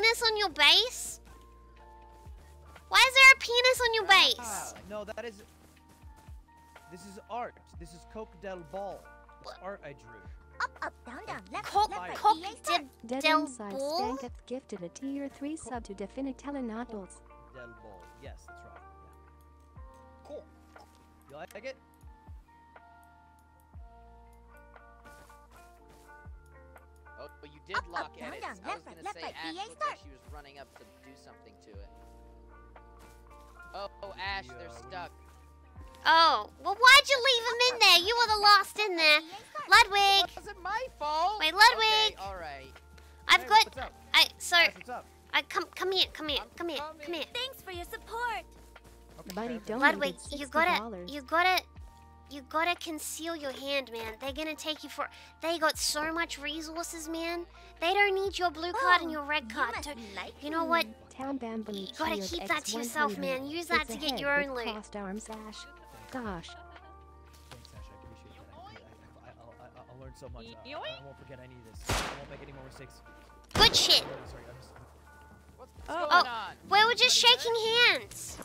penis on your base? Why is there a penis on your base? Ah, no, that is. This is art. This is Coke del Ball. It's art I drew. Up, up, down, down, left, Cock, left, right, cock, EA start. did Dead Del Inside Ball? Spanketh gifted a tier 3 sub to Definitelenatals. Del Ball. Yes, that's right. Yeah. Cool. You like it? Did Up, up, lock down, edits. down, I was left, gonna left, say right, Ash EA looked like she was running up to do something to it. Oh, oh Ash, they're what do you- stuck. Oh, well, why'd you leave him in there? You were the last in there. EA start. Ludwig, It wasn't my fault. Wait, Ludwig. Okay, all right. I've Hey, got. What's up? I so Ash, what's up? I come come here, come here, I'm come here, come here. Thanks for your support. Okay, Buddy, don't- Ludwig, you gotta, you gotta, you gotta conceal your hand, man. They're gonna take you for. They got so much resources, man. They don't need your blue card and Oh, your red you card. must to- like you know what? Town Bamboo You gotta keep that to yourself, man. Use that to get your own loot. Crossed arms, Ash. Gosh. I so much. I, I, won't forget any of this. I won't make any more mistakes. Good shit. Sorry, sorry. I'm just, What's Oh. Oh. on? We were just shaking hands.